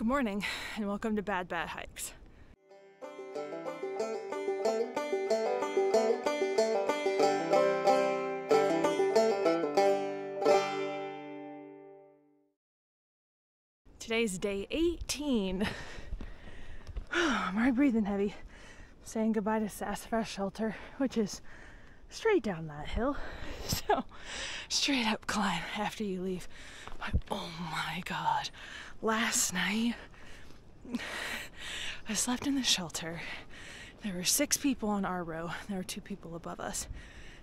Good morning, and welcome to Bad Bat Hikes. Today's day 18. I'm already breathing heavy. Saying goodbye to Sassafras Shelter, which is straight down that hill. So, straight up climb after you leave. But oh my god, last night I slept in the shelter. There were six people on our row. There were two people above us.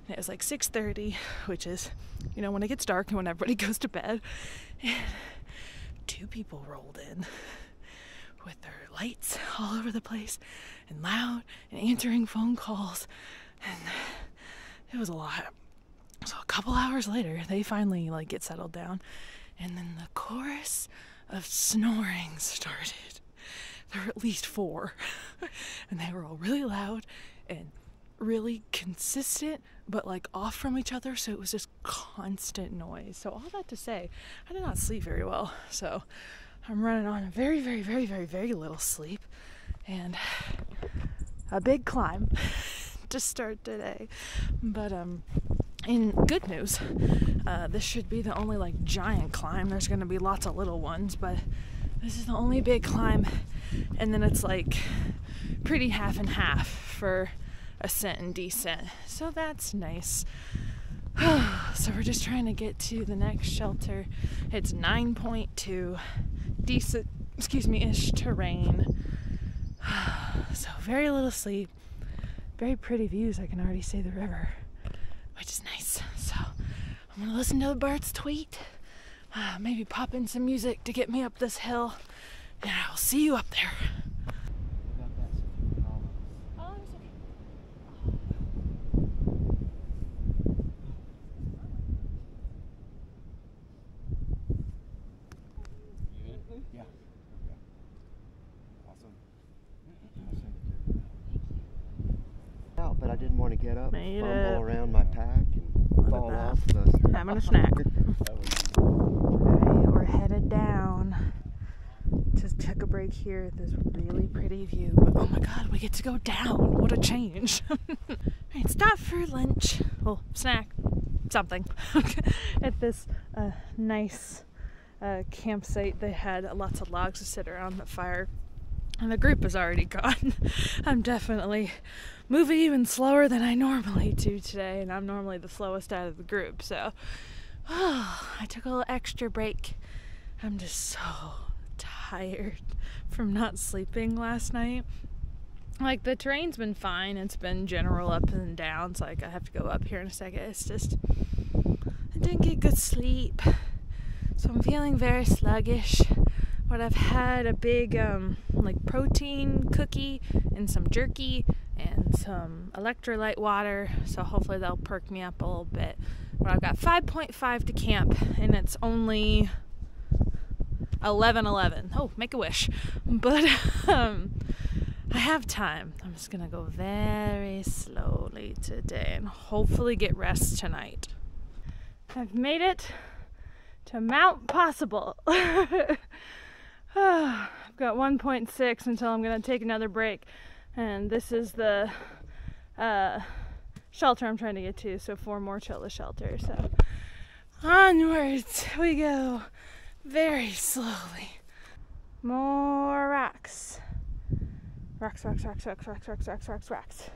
And it was like 6:30, which is, you know, when it gets dark and when everybody goes to bed. And two people rolled in with their lights all over the place and loud and answering phone calls and it was a lot. So a couple hours later, they finally like get settled down, and then the chorus of snoring started. There were at least four, and they were all really loud and really consistent, but like off from each other. So it was just constant noise. So all that to say, I did not sleep very well. So I'm running on very, very, very, very, very little sleep, and a big climb to start today. But um, in good news, uh, this should be the only like giant climb. There's going to be lots of little ones, but this is the only big climb, and then it's like pretty half and half for ascent and descent. So that's nice. so we're just trying to get to the next shelter. It's 9.2 decent, excuse me, ish terrain. so very little sleep very pretty views. I can already see the river, which is nice. So I'm gonna listen to the birds tweet, uh, maybe pop in some music to get me up this hill, and I'll see you up there. but I didn't want to get up, Made fumble it. around my pack, and fall that. off the. I'm having a snack. Alright, we're headed down. Just took a break here at this really pretty view. But oh my god, we get to go down. What a change. Alright, stop for lunch. Well, snack. Something. at this uh, nice uh, campsite. They had lots of logs to sit around the fire. And the group is already gone. I'm definitely moving even slower than I normally do today, and I'm normally the slowest out of the group. So oh, I took a little extra break. I'm just so tired from not sleeping last night. Like the terrain's been fine. It's been general up and downs. Like I have to go up here in a second. It's just I didn't get good sleep, so I'm feeling very sluggish. But I've had a big um, like protein cookie and some jerky and some electrolyte water, so hopefully that'll perk me up a little bit. But I've got 5.5 to camp, and it's only 11:11. Oh, make a wish! But um, I have time. I'm just gonna go very slowly today, and hopefully get rest tonight. I've made it to Mount Possible. I've got 1.6 until I'm gonna take another break, and this is the uh, shelter I'm trying to get to. So four more Chilla shelters. So onwards we go, very slowly. More rocks, rocks, rocks, rocks, rocks, rocks, rocks, rocks, rocks, rocks.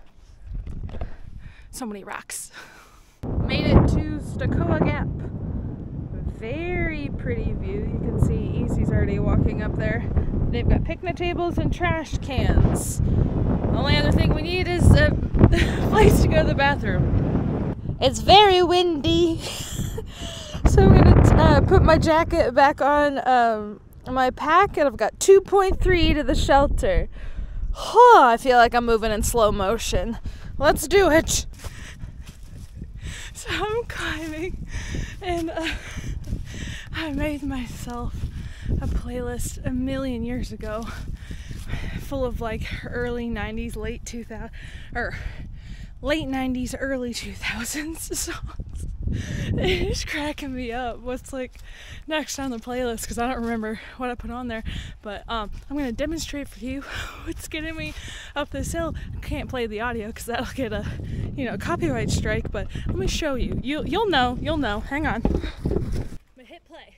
So many rocks. Made it to Stecoah Gap very pretty view. You can see Easy's already walking up there. They've got picnic tables and trash cans. The only other thing we need is a place to go to the bathroom. It's very windy. so I'm gonna uh, put my jacket back on um, my pack and I've got 2.3 to the shelter. Oh, I feel like I'm moving in slow motion. Let's do it. So I'm climbing and uh, I made myself a playlist a million years ago full of like early 90s, late 2000 or late 90s, early 2000s songs. it's cracking me up. What's like next on the playlist? Because I don't remember what I put on there. But um, I'm gonna demonstrate for you what's getting me up this hill. I can't play the audio because that'll get a, you know, copyright strike. But let me show you. You you'll know. You'll know. Hang on. Hit play.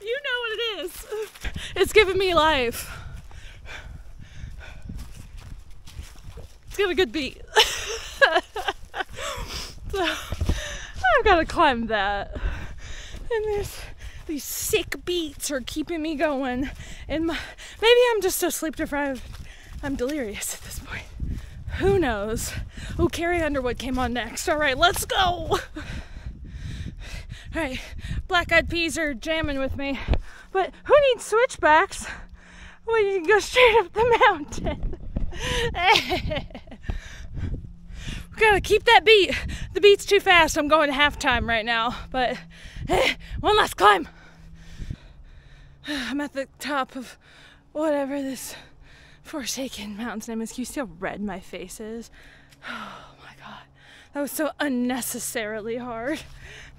You know what it is. It's giving me life. It's got a good beat. so I've got to climb that. And this, these sick beats are keeping me going. And my, maybe I'm just so sleep deprived. I'm delirious at this point. Who knows? Oh, Carrie Underwood came on next. All right, let's go. All right, Black Eyed Peas are jamming with me. But who needs switchbacks when you can go straight up the mountain? we gotta keep that beat. The beat's too fast. I'm going to halftime right now. But eh, one last climb. I'm at the top of whatever this forsaken mountain's name is. Can you see how red my face is? Oh my god. That was so unnecessarily hard.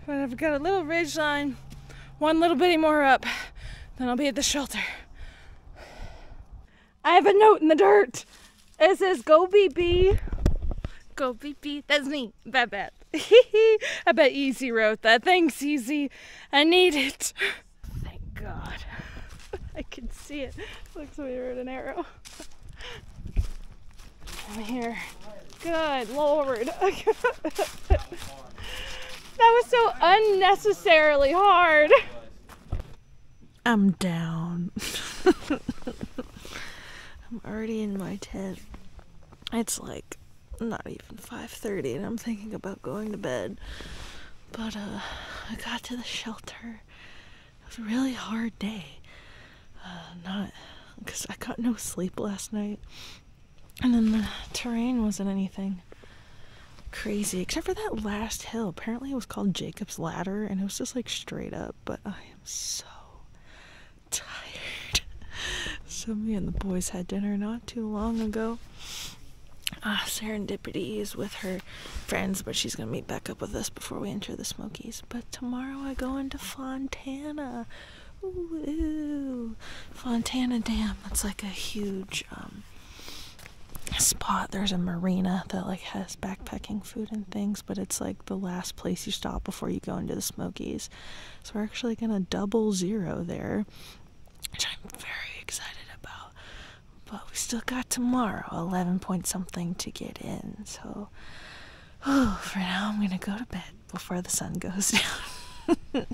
But I've got a little ridge line, one little bitty more up, then I'll be at the shelter. I have a note in the dirt. It says, Go BB. Go BB. That's me. Bad. I bet Easy wrote that. Thanks, Easy. I need it. Thank God. I can see it. Looks like we wrote an arrow. I'm here. Good Lord. that was so unnecessarily hard. I'm down. I'm already in my tent. It's like not even 5:30 and I'm thinking about going to bed. But uh I got to the shelter. It was a really hard day. Uh, not cuz I got no sleep last night. And then the terrain wasn't anything crazy except for that last hill. Apparently it was called Jacob's Ladder and it was just like straight up, but I am so tired. So me and the boys had dinner not too long ago. Uh, Serendipity is with her friends, but she's gonna meet back up with us before we enter the Smokies. But tomorrow I go into Fontana. Ooh. Fontana Dam. That's like a huge um, spot. There's a marina that like has backpacking food and things, but it's like the last place you stop before you go into the Smokies. So we're actually gonna double zero there, which I'm very excited. But we still got tomorrow, 11 point something to get in. So oh, for now, I'm gonna go to bed before the sun goes down.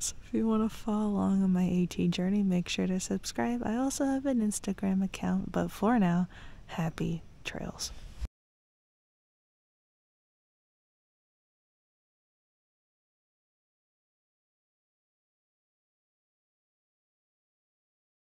so if you want to follow along on my AT journey, make sure to subscribe. I also have an Instagram account, but for now, happy trails.